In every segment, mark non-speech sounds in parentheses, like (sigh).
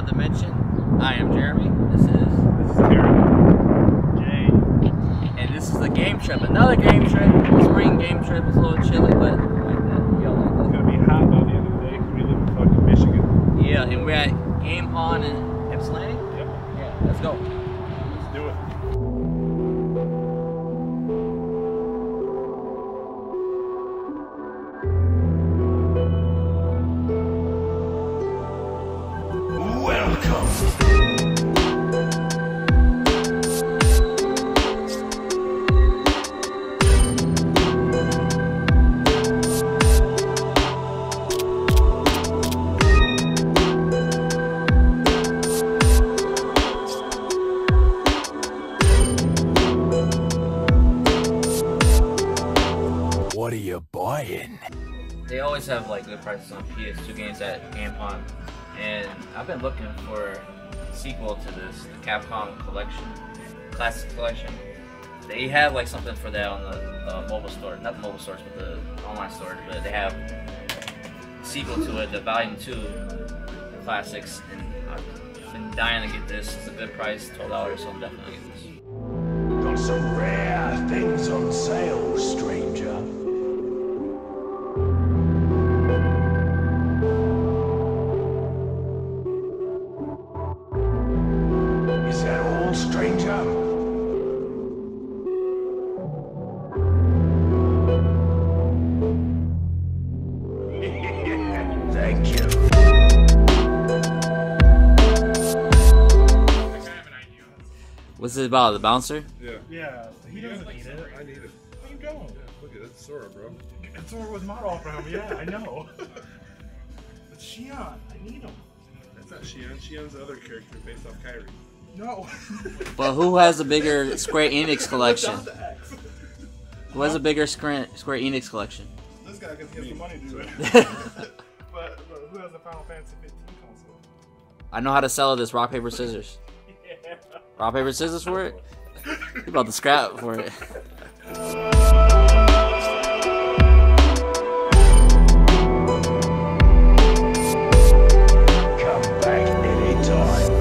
Welcome to yet dimension. I am Jeremy. This is This is Aaron. Jay. and this is the game trip. Another game trip. Spring game trip. It's a little chilly, but like that. We all like It's gonna be hot by the end of the day because we live in fucking Michigan. Yeah, and we're at Game Pond in Ypsilanti. Yep. Yeah, let's go. Have like good prices on PS2 games at Game and I've been looking for a sequel to this, the Capcom Collection, Classic Collection. They have like something for that on the uh, mobile store, not the mobile stores, but the online store. But they have sequel to it, the Volume Two Classics, and I've been dying to get this. It's a good price, twelve dollars, so I'm definitely gonna get this. Got some rare things on sale, stranger. What's it about? The bouncer? Yeah. Yeah, he doesn't need it. I need it. You don't. Look at that Sora, bro. It's where it was modeled off from. Yeah, I know. (laughs) It's Xion. I need him. That's not Xion. Xion's the other character based off Kairi. No. (laughs) But who has a bigger Square Enix collection? Without. Who has a bigger Square Square Enix collection? This guy gets the money to do it. but, but who has a Final Fantasy 15 console? I know how to sell this rock paper scissors. Yeah. Rock paper scissors for it. You about to scrap for it. Come back anytime.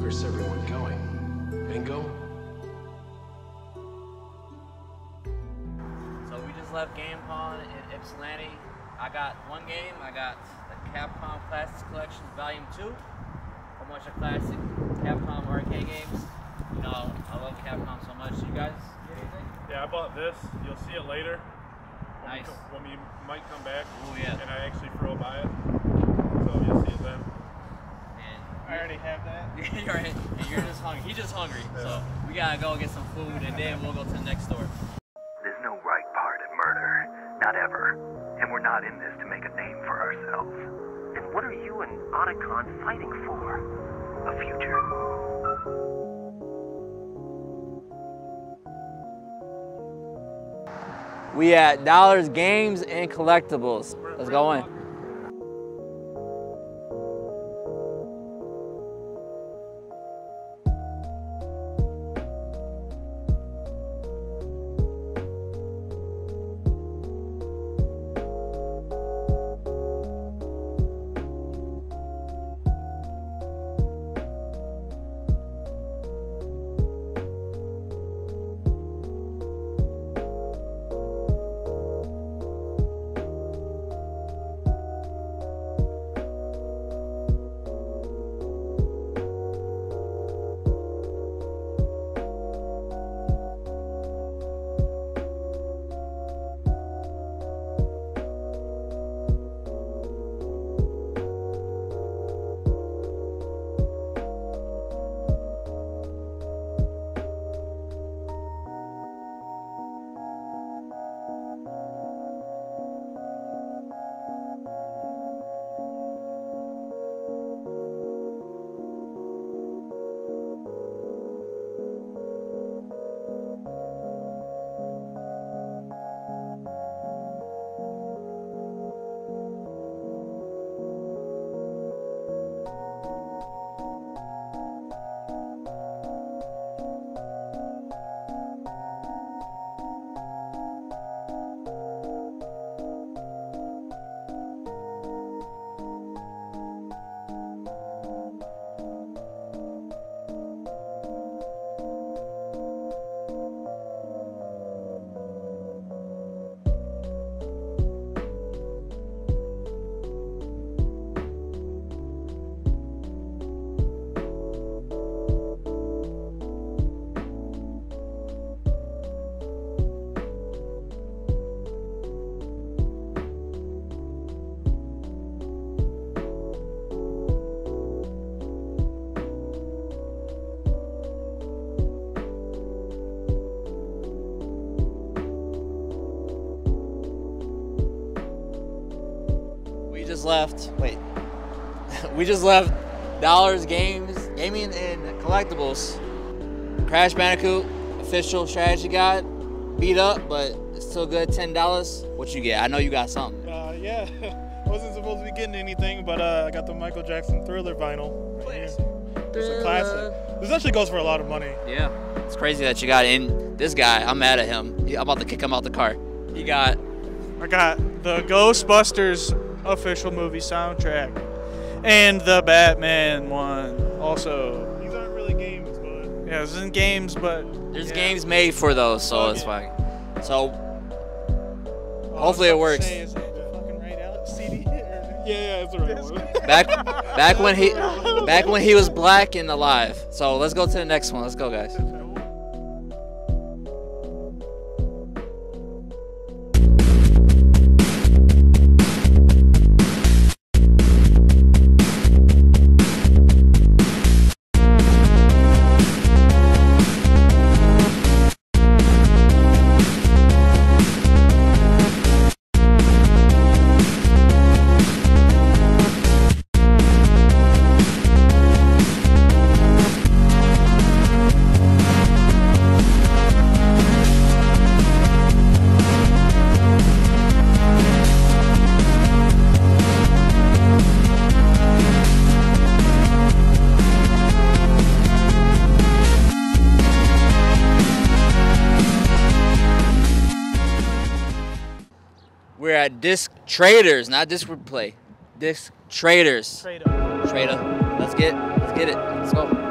Where's everyone going? Bingo? So we just left Game Pond in Ypsilanti. I got one game. I got the Capcom Classics Collection Volume 2. A bunch of classic Capcom arcade games. You know, I love Capcom so much. You guys get anything? Yeah, I bought this. You'll see it later. When we Nice. co- when we might come back. Oh, yeah. And I actually throw by it. So you'll see it then. And I already have that. (laughs) you're, right. you're just hungry. He's just hungry. Yeah. So we gotta go get some food and then we'll go to the next store. We're not in this to make a name for ourselves. Then what are you and Otacon fighting for? A future. We at Dollars Games and Collectibles. Let's go in. Left. Wait, (laughs) we just left Dollars Games, Gaming and Collectibles. Crash Bandicoot official strategy guide. Beat up, but it's still good. Ten dollars. What you get? I know you got something. Uh, yeah, (laughs) wasn't supposed to be getting anything, but uh, I got the Michael Jackson Thriller vinyl. Right here. It's a classic. This actually goes for a lot of money. Yeah, it's crazy that you got in. This guy, I'm mad at him. I'm about to kick him out the car. He got I got the Ghostbusters official movie soundtrack and the Batman one also. These aren't really games, but yeah, this isn't games, but there's yeah. games made for those, so Oh, it's yeah. fine. So Oh, I hopefully it works. say, is that the fucking right out CD? Yeah, yeah, it's the right one. back back when he (laughs) back when he was black and alive. So let's go to the next one. Let's go, guys. Disc Traders, not Disc Replay. Disc Traders. Trader. Trader. Let's get let's get it. Let's go.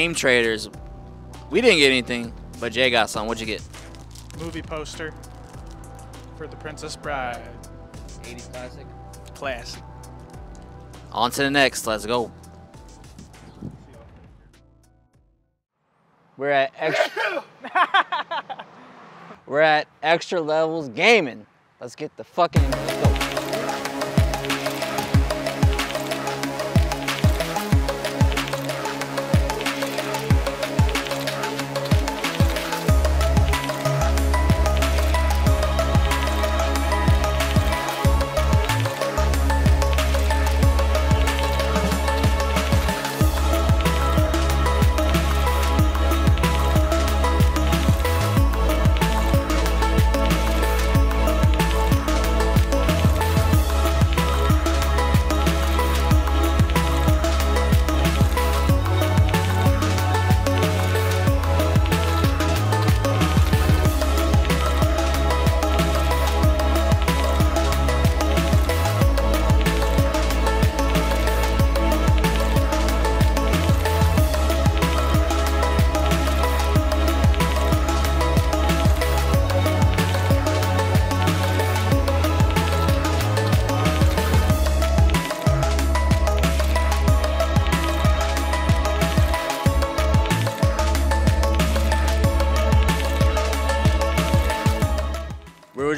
Game Traders. We didn't get anything, but Jay got some. What'd you get? Movie poster for The Princess Bride. 80s classic. Classic. On to the next. Let's go. We're at extra. (laughs) We're at extra levels gaming. Let's get the fucking.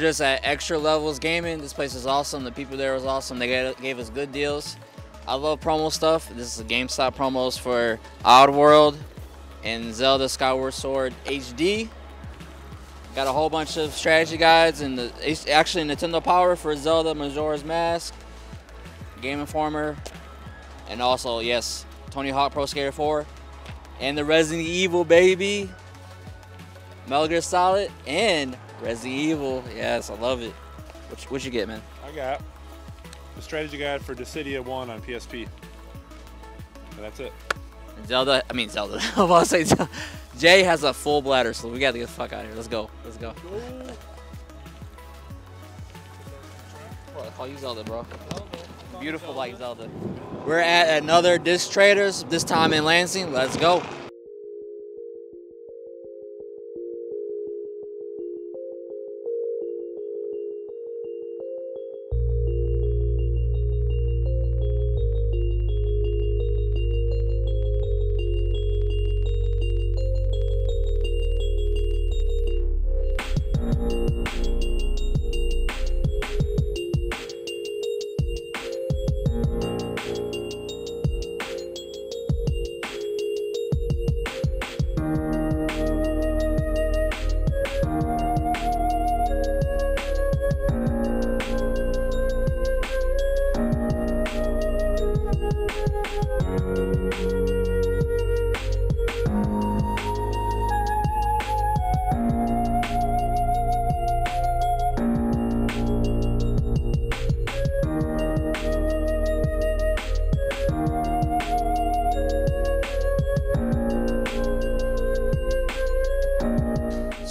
Just at Extra Levels Gaming. This place is awesome. The people there was awesome. They gave, us good deals. I love promo stuff. This is a GameStop promos for Oddworld and Zelda Skyward Sword HD. Got a whole bunch of strategy guides and the, actually Nintendo Power for Zelda Majora's Mask, Game Informer, and also yes, Tony Hawk Pro Skater 4, and the Resident Evil baby, Metal Gear Solid, and Resident Evil. Yes, I love it. What you, what you get, man? I got the strategy guide for Dissidia 1 on PSP. And that's it. And Zelda, I mean Zelda. (laughs) I was about to say Zelda. (laughs) Jay has a full bladder, so we got to get the fuck out of here. Let's go. Let's go. Bro, I call you Zelda, bro. Beautiful like Zelda. We're at another disc traders, this time in Lansing. Let's go.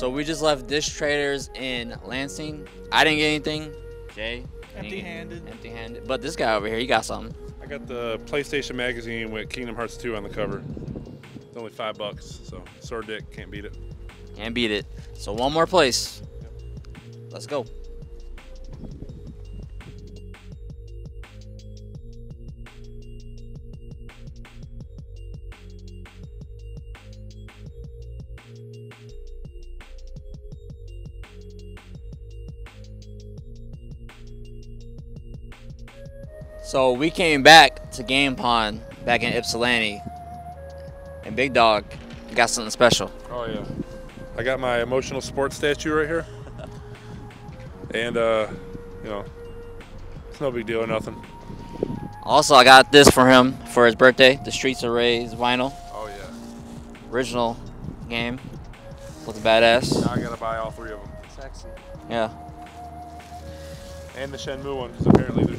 So we just left Disc Traders in Lansing. I didn't get anything. Jay? you didn't get Empty-handed. Empty-handed. But this guy over here, he got something. I got the PlayStation magazine with Kingdom Hearts 2 on the cover. It's only five bucks, so Sword Dick can't beat it. Can't beat it. So one more place. Let's go. So we came back to Game Pond back in Ypsilanti, and Big Dog got something special. Oh yeah. I got my emotional sports statue right here. (laughs) And uh, you know, it's no big deal or nothing. Also, I got this for him for his birthday. The Streets of Rage vinyl, Oh yeah. original game. Looks badass. Now I gotta buy all three of them. Sexy. Yeah, And the Shenmue one, because apparently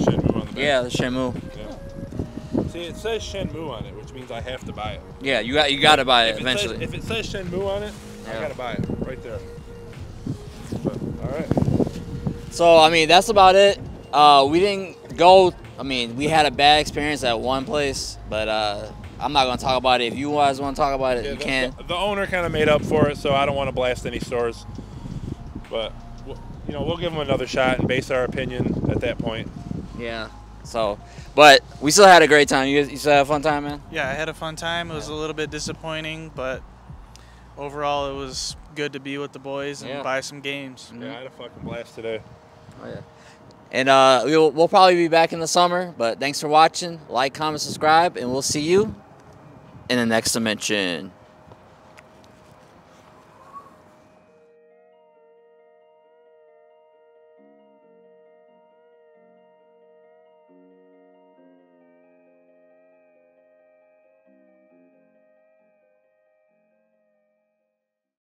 there's Shenmue on the back. yeah, the Shenmue. Yeah. See, it says Shenmue on it, which means I have to buy it. Yeah, you got you got to buy it If eventually. Says, if it says Shenmue on it, I gotta buy it right there. But, all right. So I mean, that's about it. Uh, we didn't go. I mean, we had a bad experience at one place, but uh, I'm not gonna talk about it. If you guys want to talk about it, Yeah, you the, can. The, the owner kind of made up for it, so I don't want to blast any stores. But you know, we'll give them another shot and base our opinion at that point. Yeah. So, but we still had a great time. You, you still had a fun time, man. Yeah, I had a fun time. It was a little bit disappointing, but overall it was good to be with the boys and Yeah. buy some games. Mm-hmm. Yeah, I had a fucking blast today. Oh yeah. And uh, we'll, we'll probably be back in the summer. But thanks for watching. Like, comment, subscribe, and we'll see you in the next dimension.